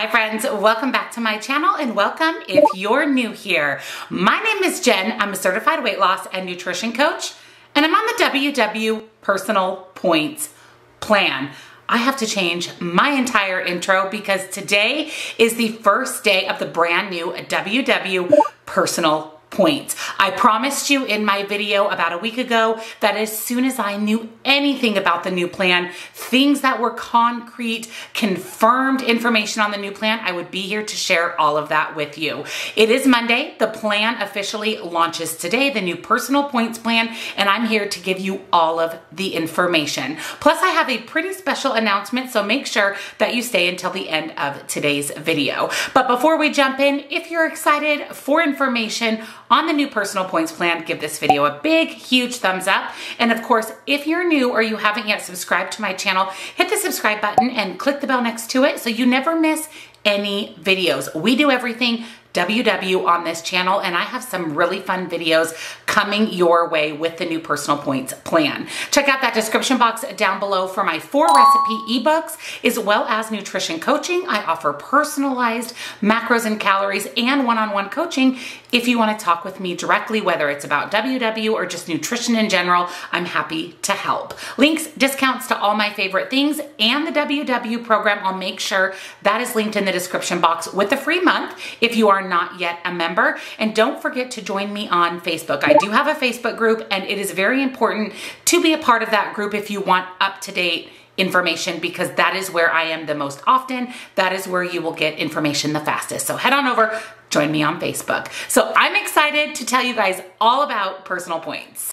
Hi friends, welcome back to my channel and welcome if you're new here. My name is Jenn, I'm a certified weight loss and nutrition coach and I'm on the WW Personal Points Plan. I have to change my entire intro because today is the first day of the brand new WW Personal points. I promised you in my video about a week ago that as soon as I knew anything about the new plan, things that were concrete, confirmed information on the new plan, I would be here to share all of that with you. It is Monday. The plan officially launches today, the new personal points plan, and I'm here to give you all of the information. Plus, I have a pretty special announcement, so make sure that you stay until the end of today's video. But before we jump in, if you're excited for information on the new personal points plan, give this video a big, huge thumbs up. And of course, if you're new or you haven't yet subscribed to my channel, hit the subscribe button and click the bell next to it so you never miss any videos. We do everything WW on this channel and I have some really fun videos coming your way with the new personal points plan. Check out that description box down below for my four recipe ebooks as well as nutrition coaching. I offer personalized macros and calories and one-on-one -on -one coaching if you want to talk with me directly whether it's about WW or just nutrition in general, I'm happy to help. Links, discounts to all my favorite things and the WW program, I'll make sure that is linked in the description box with a free month if you are not yet a member. And don't forget to join me on Facebook. I do have a Facebook group and it is very important to be a part of that group if you want up-to-date information because that is where I am the most often. That is where you will get information the fastest. So head on over, join me on Facebook. So I'm excited to tell you guys all about personal points.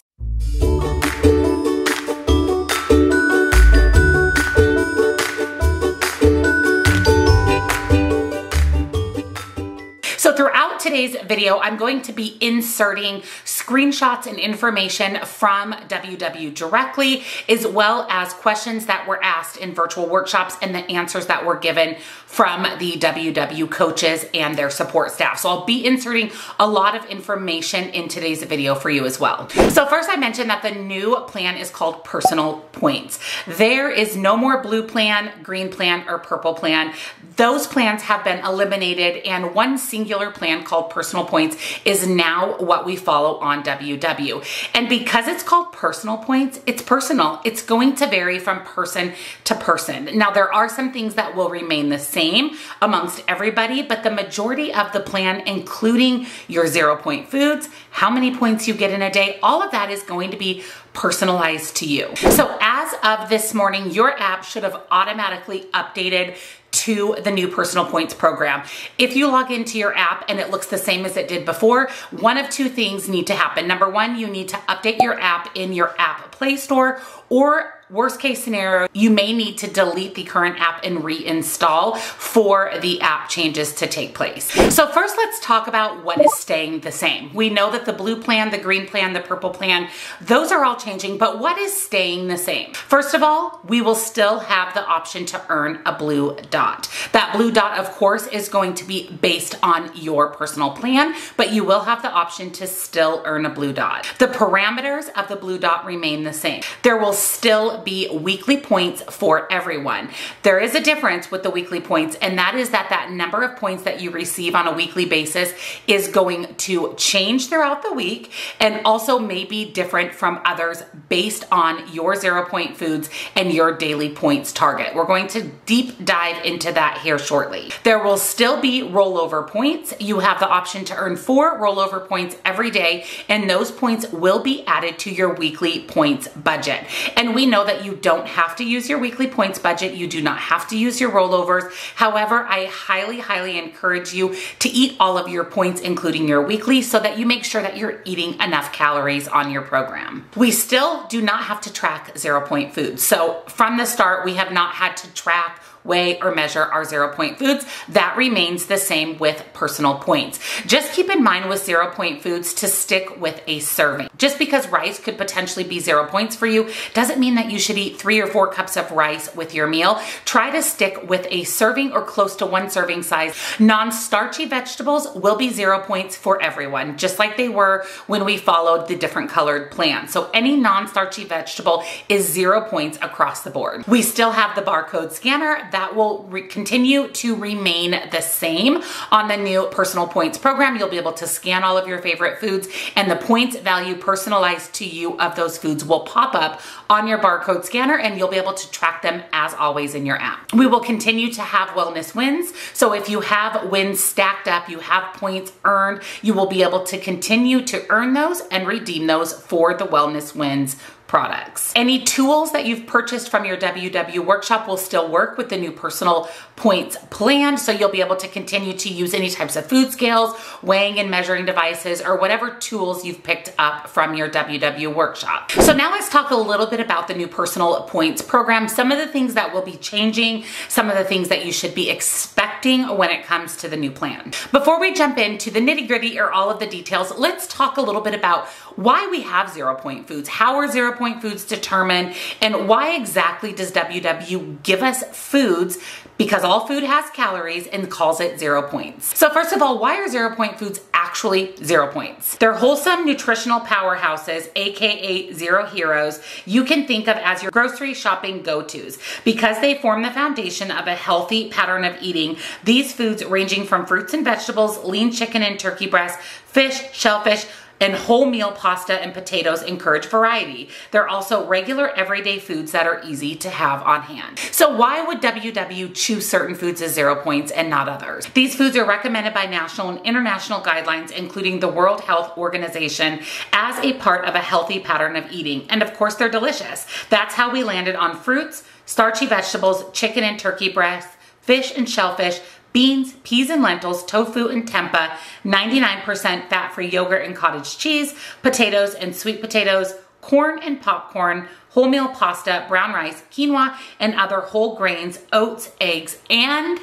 Today's video, I'm going to be inserting screenshots and information from WW directly, as well as questions that were asked in virtual workshops and the answers that were given from the WW coaches and their support staff. So I'll be inserting a lot of information in today's video for you as well. So first I mentioned that the new plan is called Personal Points. There is no more blue plan, green plan, or purple plan. Those plans have been eliminated and one singular plan called Personal Points is now what we follow on WW. And because it's called Personal Points, it's personal. It's going to vary from person to person. Now there are some things that will remain the same same amongst everybody, but the majority of the plan, including your zero point foods, how many points you get in a day, all of that is going to be personalized to you. So as of this morning, your app should have automatically updated to the new personal points program. If you log into your app and it looks the same as it did before, one of two things need to happen. Number one, you need to update your app in your app play store or Worst case scenario, you may need to delete the current app and reinstall for the app changes to take place. So first let's talk about what is staying the same. We know that the blue plan, the green plan, the purple plan, those are all changing, but what is staying the same? First of all, we will still have the option to earn a blue dot. That blue dot, of course, is going to be based on your personal plan, but you will have the option to still earn a blue dot. The parameters of the blue dot remain the same. There will still be weekly points for everyone. There is a difference with the weekly points, and that is that that number of points that you receive on a weekly basis is going to change throughout the week and also may be different from others based on your zero point foods and your daily points target. We're going to deep dive into that here shortly. There will still be rollover points. You have the option to earn four rollover points every day, and those points will be added to your weekly points budget. And we know that you don't have to use your weekly points budget. You do not have to use your rollovers. However, I highly, highly encourage you to eat all of your points, including your weekly, so that you make sure that you're eating enough calories on your program. We still do not have to track zero point foods. So from the start, we have not had to track weigh, or measure our zero point foods. That remains the same with personal points. Just keep in mind with zero point foods to stick with a serving. Just because rice could potentially be zero points for you doesn't mean that you should eat three or four cups of rice with your meal. Try to stick with a serving or close to one serving size. Non-starchy vegetables will be zero points for everyone, just like they were when we followed the different colored plan. So any non-starchy vegetable is zero points across the board. We still have the barcode scanner that will continue to remain the same on the new personal points program. You'll be able to scan all of your favorite foods and the points value personalized to you of those foods will pop up on your barcode scanner and you'll be able to track them as always in your app. We will continue to have wellness wins. So if you have wins stacked up, you have points earned, you will be able to continue to earn those and redeem those for the wellness wins products. Any tools that you've purchased from your WW workshop will still work with the new personal points plan. So you'll be able to continue to use any types of food scales, weighing and measuring devices, or whatever tools you've picked up from your WW workshop. So now let's talk a little bit about the new personal points program. Some of the things that will be changing, some of the things that you should be expecting when it comes to the new plan. Before we jump into the nitty gritty or all of the details, let's talk a little bit about why we have zero point foods. How are zero point foods determine And why exactly does WW give us foods because all food has calories and calls it zero points. So first of all, why are zero point foods actually zero points? They're wholesome nutritional powerhouses, AKA zero heroes, you can think of as your grocery shopping go-tos. Because they form the foundation of a healthy pattern of eating, these foods ranging from fruits and vegetables, lean chicken and turkey breast, fish, shellfish, and wholemeal pasta and potatoes encourage variety. They're also regular everyday foods that are easy to have on hand. So why would WW choose certain foods as zero points and not others? These foods are recommended by national and international guidelines, including the World Health Organization, as a part of a healthy pattern of eating. And of course, they're delicious. That's how we landed on fruits, starchy vegetables, chicken and turkey breast, fish and shellfish, beans, peas and lentils, tofu and tempeh, 99% fat-free yogurt and cottage cheese, potatoes and sweet potatoes, corn and popcorn, wholemeal pasta, brown rice, quinoa, and other whole grains, oats, eggs, and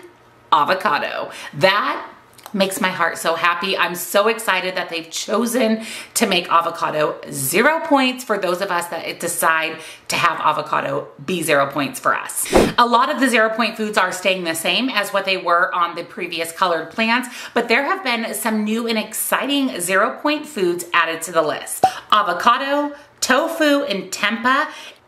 avocado. That makes my heart so happy. I'm so excited that they've chosen to make avocado zero points for those of us that decide to have avocado be zero points for us. A lot of the zero point foods are staying the same as what they were on the previous colored plans, but there have been some new and exciting zero point foods added to the list. Avocado, tofu, and tempeh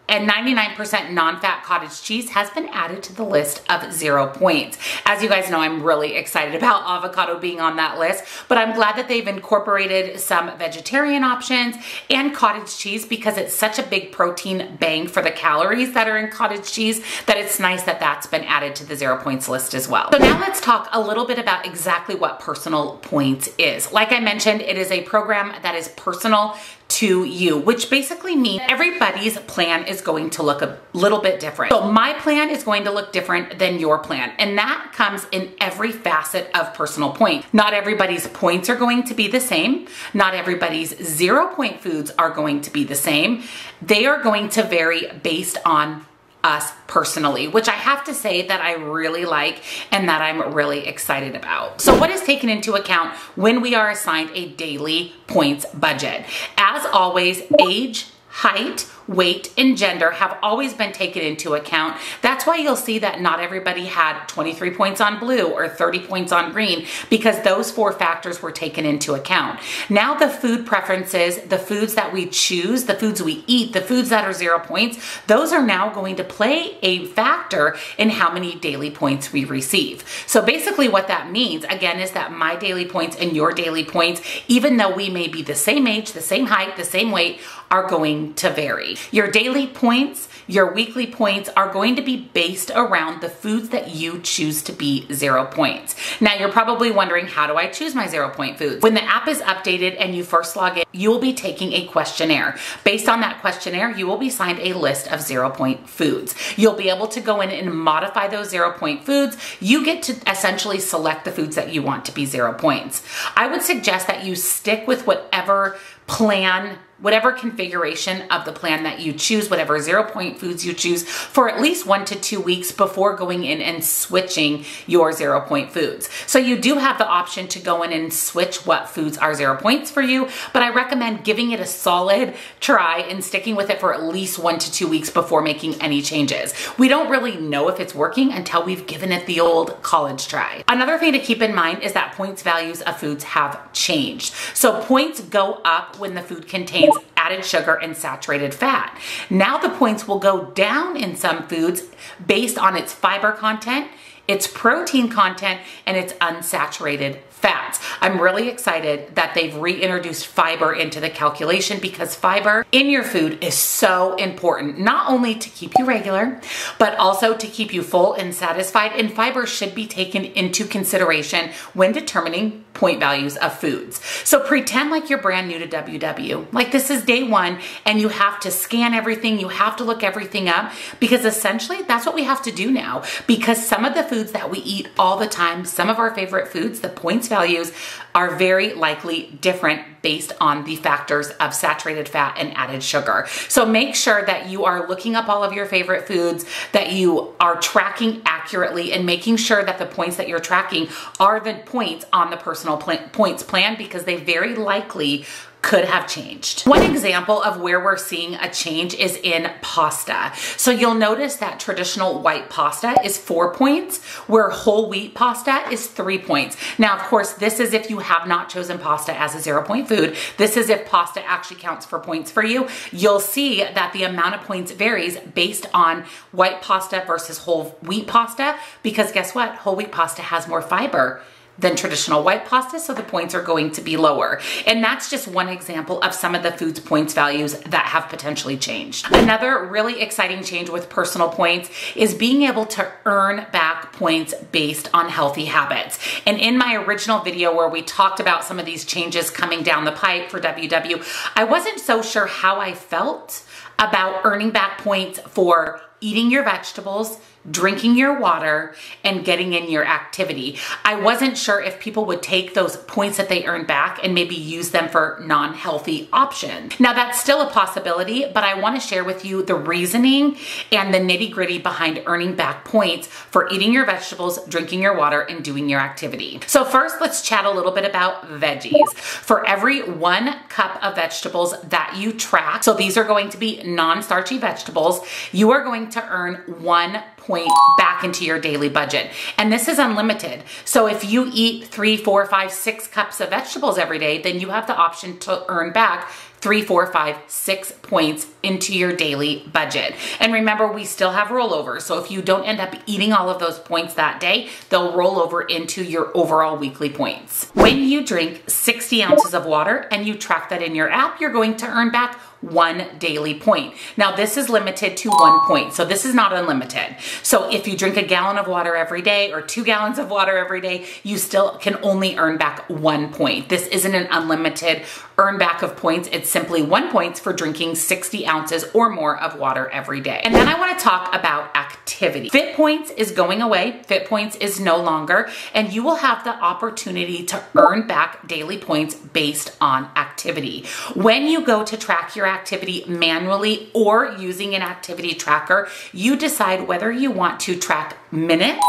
and 99% non-fat cottage cheese has been added to the list of zero points. As you guys know, I'm really excited about avocado being on that list, but I'm glad that they've incorporated some vegetarian options and cottage cheese because it's such a big protein bang for the calories that are in cottage cheese that it's nice that that's been added to the zero points list as well. So now let's talk a little bit about exactly what personal points is. Like I mentioned, it is a program that is personal to you, which basically means everybody's plan is going to look a little bit different. So my plan is going to look different than your plan. And that comes in every facet of personal point. Not everybody's points are going to be the same. Not everybody's zero point foods are going to be the same. They are going to vary based on us personally, which I have to say that I really like and that I'm really excited about. So what is taken into account when we are assigned a daily points budget? As always, age, height, weight, and gender have always been taken into account. That's why you'll see that not everybody had 23 points on blue or 30 points on green because those four factors were taken into account. Now the food preferences, the foods that we choose, the foods we eat, the foods that are zero points, those are now going to play a factor in how many daily points we receive. So basically what that means, again, is that my daily points and your daily points, even though we may be the same age, the same height, the same weight, are going to vary. Your daily points, your weekly points are going to be based around the foods that you choose to be zero points. Now you're probably wondering, how do I choose my zero point foods? When the app is updated and you first log in, you will be taking a questionnaire. Based on that questionnaire, you will be signed a list of zero point foods. You'll be able to go in and modify those zero point foods. You get to essentially select the foods that you want to be zero points. I would suggest that you stick with whatever plan whatever configuration of the plan that you choose, whatever zero point foods you choose for at least one to two weeks before going in and switching your zero point foods. So you do have the option to go in and switch what foods are zero points for you, but I recommend giving it a solid try and sticking with it for at least one to two weeks before making any changes. We don't really know if it's working until we've given it the old college try. Another thing to keep in mind is that points values of foods have changed. So points go up when the food contains added sugar and saturated fat. Now the points will go down in some foods based on its fiber content, its protein content, and its unsaturated fats. I'm really excited that they've reintroduced fiber into the calculation because fiber in your food is so important, not only to keep you regular, but also to keep you full and satisfied. And fiber should be taken into consideration when determining point values of foods. So pretend like you're brand new to WW. Like this is day one and you have to scan everything, you have to look everything up because essentially that's what we have to do now because some of the foods that we eat all the time, some of our favorite foods, the points values are very likely different based on the factors of saturated fat and added sugar. So make sure that you are looking up all of your favorite foods, that you are tracking accurately and making sure that the points that you're tracking are the points on the personal points plan because they very likely could have changed. One example of where we're seeing a change is in pasta. So you'll notice that traditional white pasta is four points, where whole wheat pasta is three points. Now, of course, this is if you have not chosen pasta as a zero point food. This is if pasta actually counts for points for you. You'll see that the amount of points varies based on white pasta versus whole wheat pasta, because guess what? Whole wheat pasta has more fiber than traditional white pasta, so the points are going to be lower. And that's just one example of some of the food's points values that have potentially changed. Another really exciting change with personal points is being able to earn back points based on healthy habits. And in my original video where we talked about some of these changes coming down the pipe for WW, I wasn't so sure how I felt about earning back points for eating your vegetables, drinking your water, and getting in your activity. I wasn't sure if people would take those points that they earn back and maybe use them for non-healthy options. Now that's still a possibility, but I wanna share with you the reasoning and the nitty gritty behind earning back points for eating your vegetables, drinking your water, and doing your activity. So first, let's chat a little bit about veggies. For every one cup of vegetables that you track, so these are going to be non-starchy vegetables, you are going to earn one point back into your daily budget. And this is unlimited. So if you eat three, four, five, six cups of vegetables every day, then you have the option to earn back three, four, five, six points into your daily budget. And remember, we still have rollovers. So if you don't end up eating all of those points that day, they'll roll over into your overall weekly points. When you drink 60 ounces of water and you track that in your app, you're going to earn back one daily point. Now this is limited to one point, so this is not unlimited. So if you drink a gallon of water every day or two gallons of water every day, you still can only earn back one point. This isn't an unlimited earn back of points. It's simply one points for drinking 60 ounces or more of water every day. And then I wanna talk about activity. Fit Points is going away. Fit Points is no longer, and you will have the opportunity to earn back daily points based on activity. When you go to track your activity manually or using an activity tracker, you decide whether you want to track minutes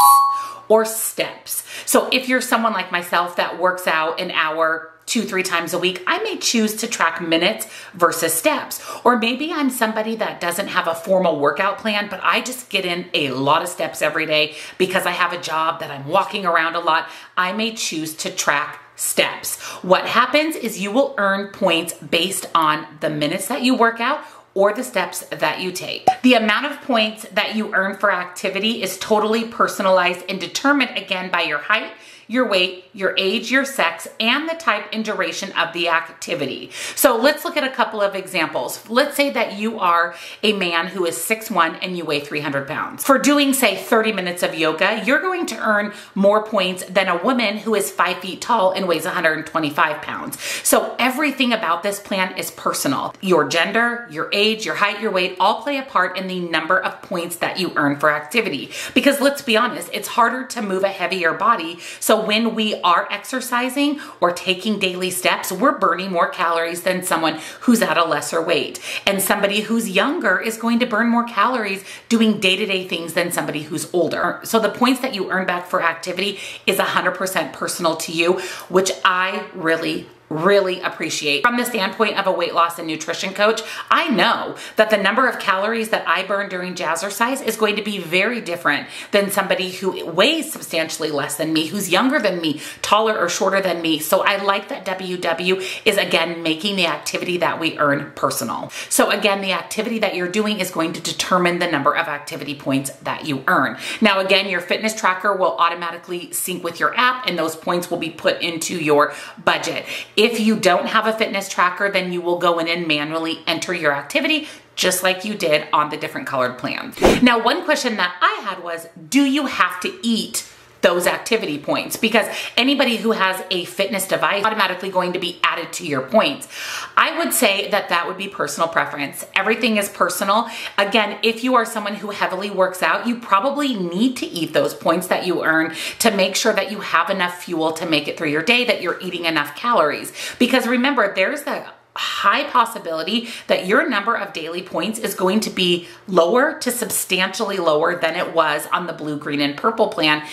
or steps. So if you're someone like myself that works out an hour two, three times a week, I may choose to track minutes versus steps. Or maybe I'm somebody that doesn't have a formal workout plan, but I just get in a lot of steps every day because I have a job that I'm walking around a lot. I may choose to track steps. What happens is you will earn points based on the minutes that you work out or the steps that you take. The amount of points that you earn for activity is totally personalized and determined again by your height, your weight, your age, your sex, and the type and duration of the activity. So let's look at a couple of examples. Let's say that you are a man who is 6'1 and you weigh 300 pounds. For doing, say, 30 minutes of yoga, you're going to earn more points than a woman who is 5 feet tall and weighs 125 pounds. So everything about this plan is personal. Your gender, your age, your height, your weight all play a part in the number of points that you earn for activity. Because let's be honest, it's harder to move a heavier body. So when we are exercising or taking daily steps, we're burning more calories than someone who's at a lesser weight. And somebody who's younger is going to burn more calories doing day-to-day -day things than somebody who's older. So the points that you earn back for activity is 100% personal to you, which I really really appreciate. From the standpoint of a weight loss and nutrition coach, I know that the number of calories that I burn during jazzercise is going to be very different than somebody who weighs substantially less than me, who's younger than me, taller or shorter than me. So I like that WW is again making the activity that we earn personal. So again, the activity that you're doing is going to determine the number of activity points that you earn. Now again, your fitness tracker will automatically sync with your app and those points will be put into your budget. If you don't have a fitness tracker, then you will go in and manually enter your activity just like you did on the different colored plans. Now, one question that I had was, do you have to eat those activity points because anybody who has a fitness device automatically going to be added to your points. I would say that that would be personal preference. Everything is personal. Again, if you are someone who heavily works out, you probably need to eat those points that you earn to make sure that you have enough fuel to make it through your day, that you're eating enough calories. Because remember, there's a high possibility that your number of daily points is going to be lower to substantially lower than it was on the blue, green, and purple plan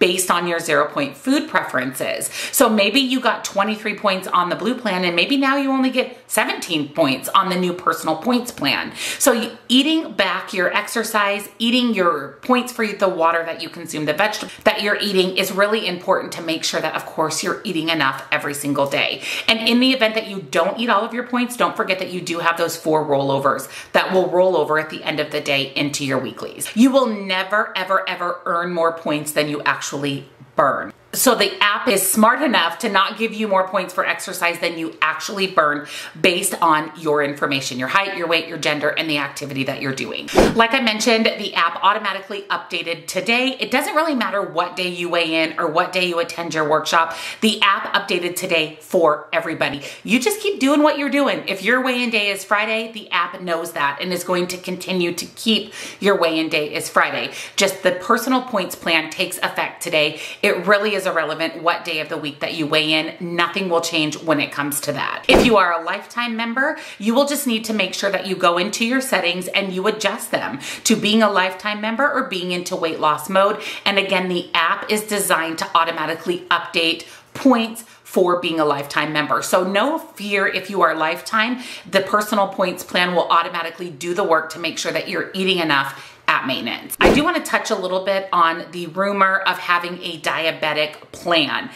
based on your zero point food preferences. So maybe you got 23 points on the blue plan and maybe now you only get 17 points on the new personal points plan. So eating back your exercise, eating your points for the water that you consume, the vegetable that you're eating is really important to make sure that of course you're eating enough every single day. And in the event that you don't eat all of your points, don't forget that you do have those four rollovers that will roll over at the end of the day into your weeklies. You will never, ever, ever earn more points than you actually actually burn. So the app is smart enough to not give you more points for exercise than you actually burn based on your information, your height, your weight, your gender, and the activity that you're doing. Like I mentioned, the app automatically updated today. It doesn't really matter what day you weigh in or what day you attend your workshop. The app updated today for everybody. You just keep doing what you're doing. If your weigh-in day is Friday, the app knows that and is going to continue to keep your weigh-in day is Friday. Just the personal points plan takes effect today. It really is is irrelevant what day of the week that you weigh in. Nothing will change when it comes to that. If you are a lifetime member, you will just need to make sure that you go into your settings and you adjust them to being a lifetime member or being into weight loss mode. And again, the app is designed to automatically update points for being a lifetime member. So no fear if you are lifetime, the personal points plan will automatically do the work to make sure that you're eating enough at maintenance. I do wanna touch a little bit on the rumor of having a diabetic plan.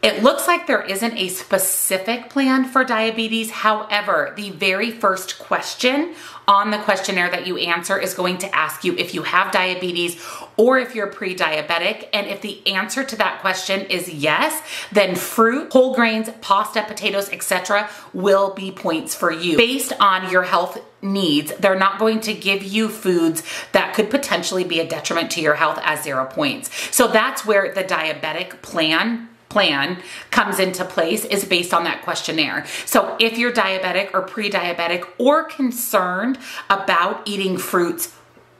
It looks like there isn't a specific plan for diabetes. However, the very first question on the questionnaire that you answer is going to ask you if you have diabetes or if you're pre-diabetic. And if the answer to that question is yes, then fruit, whole grains, pasta, potatoes, etc. will be points for you. Based on your health needs, they're not going to give you foods that could potentially be a detriment to your health as zero points. So that's where the diabetic plan plan comes into place is based on that questionnaire. So if you're diabetic or pre-diabetic or concerned about eating fruits,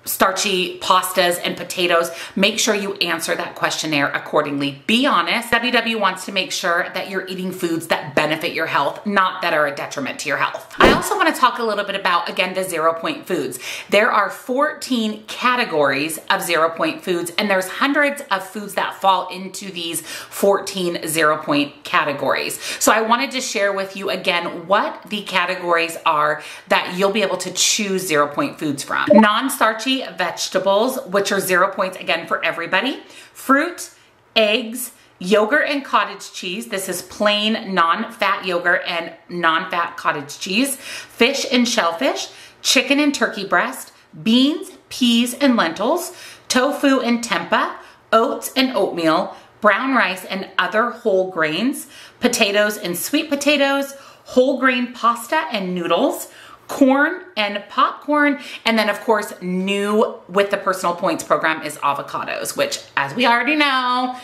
starchy pastas and potatoes, make sure you answer that questionnaire accordingly. Be honest. WW wants to make sure that you're eating foods that benefit your health, not that are a detriment to your health. I also want to talk a little bit about, again, the zero point foods. There are 14 categories of zero point foods, and there's hundreds of foods that fall into these 14 zero point categories. So I wanted to share with you again what the categories are that you'll be able to choose zero point foods from. Non-starchy vegetables, which are zero points again for everybody. Fruit, eggs, yogurt and cottage cheese. This is plain non-fat yogurt and non-fat cottage cheese. Fish and shellfish, chicken and turkey breast, beans, peas and lentils, tofu and tempeh, oats and oatmeal, brown rice and other whole grains, potatoes and sweet potatoes, whole grain pasta and noodles, corn and popcorn. And then of course, new with the personal points program is avocados, which as we already know,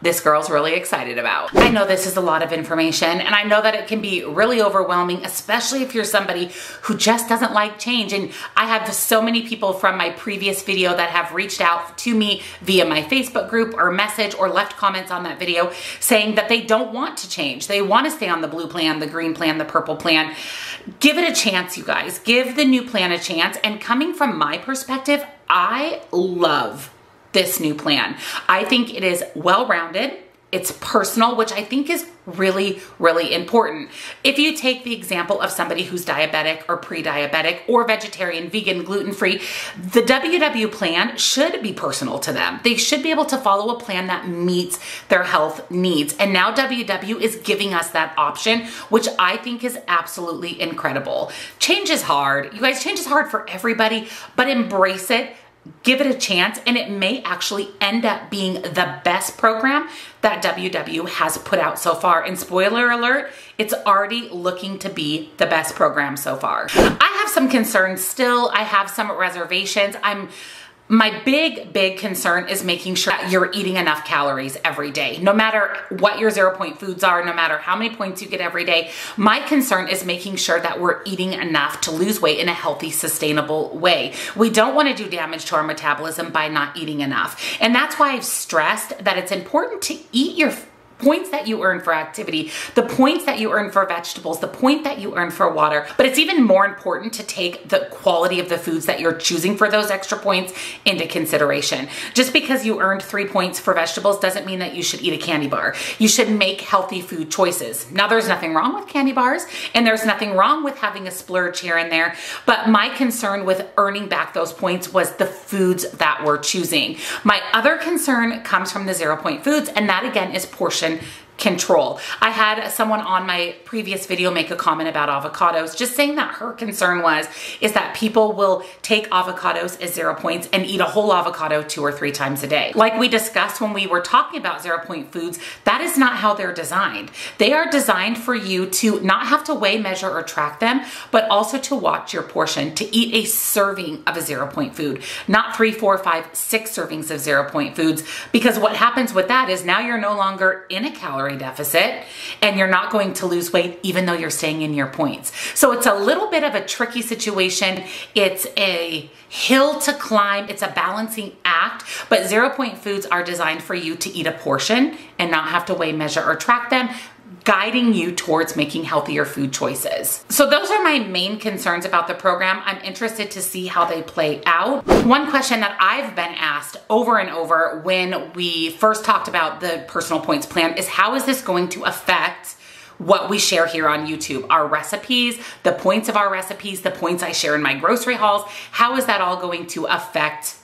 this girl's really excited about. I know this is a lot of information and I know that it can be really overwhelming, especially if you're somebody who just doesn't like change. And I have so many people from my previous video that have reached out to me via my Facebook group or message or left comments on that video saying that they don't want to change. They want to stay on the blue plan, the green plan, the purple plan. Give it a chance, you guys. Give the new plan a chance. And coming from my perspective, I love this new plan. I think it is well-rounded. it's personal, which I think is really, really important. If you take the example of somebody who's diabetic or pre-diabetic or vegetarian, vegan, gluten-free, the WW plan should be personal to them. They should be able to follow a plan that meets their health needs. And now WW is giving us that option, which I think is absolutely incredible. Change is hard. You guys, change is hard for everybody, but embrace it give it a chance and it may actually end up being the best program that WW has put out so far. And spoiler alert, it's already looking to be the best program so far. I have some concerns still. I have some reservations. I'm my big, big concern is making sure that you're eating enough calories every day. No matter what your zero point foods are, no matter how many points you get every day, my concern is making sure that we're eating enough to lose weight in a healthy, sustainable way. We don't wanna do damage to our metabolism by not eating enough. And that's why I've stressed that it's important to eat your points that you earn for activity, the points that you earn for vegetables, the point that you earn for water. But it's even more important to take the quality of the foods that you're choosing for those extra points into consideration. Just because you earned three points for vegetables doesn't mean that you should eat a candy bar. You should make healthy food choices. Now there's nothing wrong with candy bars and there's nothing wrong with having a splurge here and there, but my concern with earning back those points was the foods that we're choosing. My other concern comes from the zero point foods and that again is portion and control. I had someone on my previous video make a comment about avocados, just saying that her concern was, is that people will take avocados as zero points and eat a whole avocado two or three times a day. Like we discussed when we were talking about zero point foods, that is not how they're designed. They are designed for you to not have to weigh, measure, or track them, but also to watch your portion, to eat a serving of a zero point food, not three, four, five, six servings of zero point foods, because what happens with that is now you're no longer in a calorie calorie deficit and you're not going to lose weight even though you're staying in your points. So it's a little bit of a tricky situation. It's a hill to climb. It's a balancing act, but zero point foods are designed for you to eat a portion and not have to weigh, measure, or track them guiding you towards making healthier food choices. So those are my main concerns about the program. I'm interested to see how they play out. One question that I've been asked over and over when we first talked about the personal points plan is how is this going to affect what we share here on YouTube, our recipes, the points of our recipes, the points I share in my grocery hauls, how is that all going to affect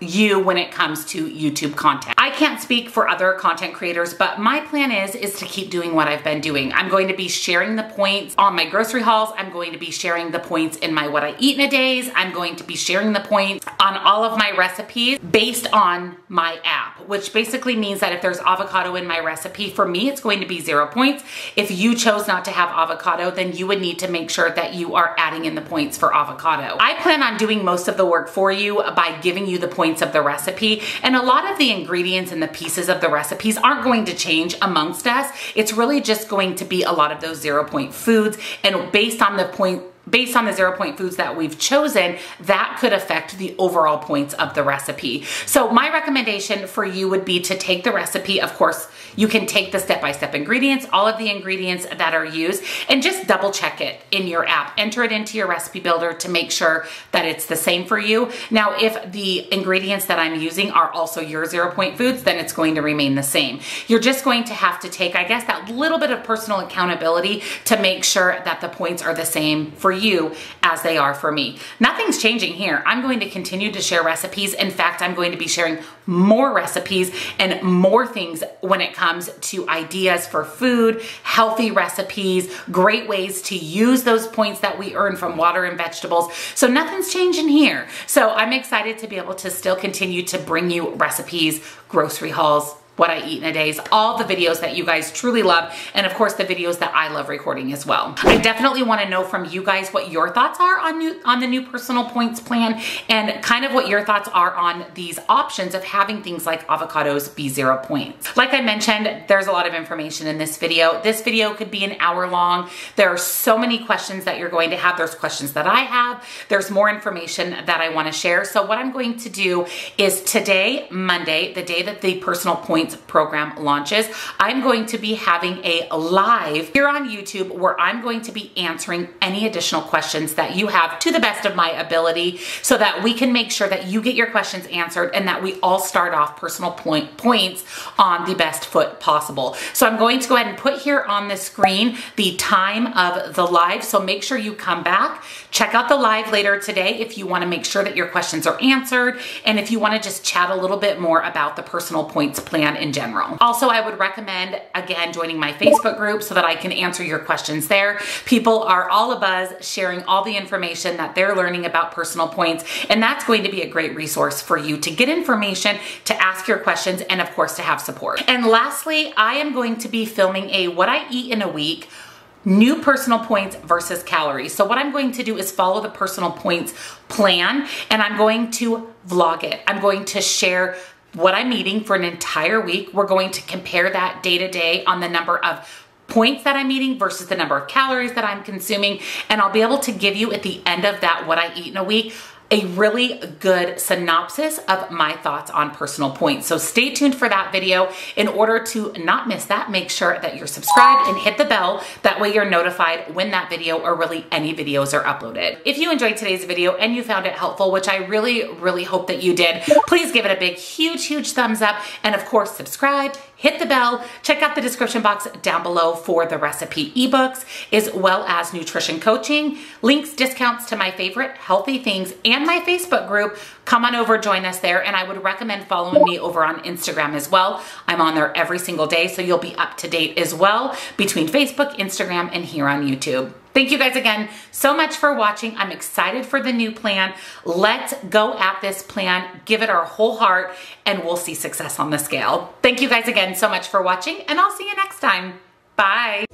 you when it comes to YouTube content. I can't speak for other content creators, but my plan is, is to keep doing what I've been doing. I'm going to be sharing the points on my grocery hauls. I'm going to be sharing the points in my what I eat in a days. I'm going to be sharing the points on all of my recipes based on my app, which basically means that if there's avocado in my recipe, for me, it's going to be zero points. If you chose not to have avocado, then you would need to make sure that you are adding in the points for avocado. I plan on doing most of the work for you by giving you the points of the recipe. And a lot of the ingredients and the pieces of the recipes aren't going to change amongst us. It's really just going to be a lot of those zero point foods. And based on the point based on the zero point foods that we've chosen, that could affect the overall points of the recipe. So my recommendation for you would be to take the recipe. Of course, you can take the step-by-step -step ingredients, all of the ingredients that are used, and just double check it in your app. Enter it into your recipe builder to make sure that it's the same for you. Now, if the ingredients that I'm using are also your zero point foods, then it's going to remain the same. You're just going to have to take, I guess, that little bit of personal accountability to make sure that the points are the same for you as they are for me. Nothing's changing here. I'm going to continue to share recipes. In fact, I'm going to be sharing more recipes and more things when it comes to ideas for food, healthy recipes, great ways to use those points that we earn from water and vegetables. So nothing's changing here. So I'm excited to be able to still continue to bring you recipes, grocery hauls, what I eat in a day is all the videos that you guys truly love and of course the videos that I love recording as well. I definitely want to know from you guys what your thoughts are on new on the new personal points plan and kind of what your thoughts are on these options of having things like avocados be zero points. Like I mentioned, there's a lot of information in this video. This video could be an hour long. There are so many questions that you're going to have. There's questions that I have. There's more information that I want to share. So what I'm going to do is today, Monday, the day that the personal points Points program launches, I'm going to be having a live here on YouTube where I'm going to be answering any additional questions that you have to the best of my ability so that we can make sure that you get your questions answered and that we all start off personal point points on the best foot possible. So I'm going to go ahead and put here on the screen the time of the live. So make sure you come back, check out the live later today if you wanna make sure that your questions are answered and if you wanna just chat a little bit more about the personal points plan in general. Also, I would recommend, again, joining my Facebook group so that I can answer your questions there. People are all abuzz sharing all the information that they're learning about personal points and that's going to be a great resource for you to get information, to ask your questions, and of course to have support. And lastly, I am going to be filming a what I eat in a week new personal points versus calories. So what I'm going to do is follow the personal points plan and I'm going to vlog it. I'm going to share what I'm eating for an entire week. We're going to compare that day to day on the number of points that I'm eating versus the number of calories that I'm consuming. And I'll be able to give you at the end of that what I eat in a week a really good synopsis of my thoughts on personal points. So stay tuned for that video. In order to not miss that, make sure that you're subscribed and hit the bell. That way you're notified when that video or really any videos are uploaded. If you enjoyed today's video and you found it helpful, which I really, really hope that you did, please give it a big, huge, huge thumbs up. And of course, subscribe, hit the bell, check out the description box down below for the recipe ebooks, as well as nutrition coaching, links, discounts to my favorite healthy things, and my Facebook group. Come on over, join us there, and I would recommend following me over on Instagram as well. I'm on there every single day, so you'll be up to date as well between Facebook, Instagram, and here on YouTube. Thank you guys again so much for watching. I'm excited for the new plan. Let's go at this plan, give it our whole heart, and we'll see success on the scale. Thank you guys again so much for watching, and I'll see you next time. Bye.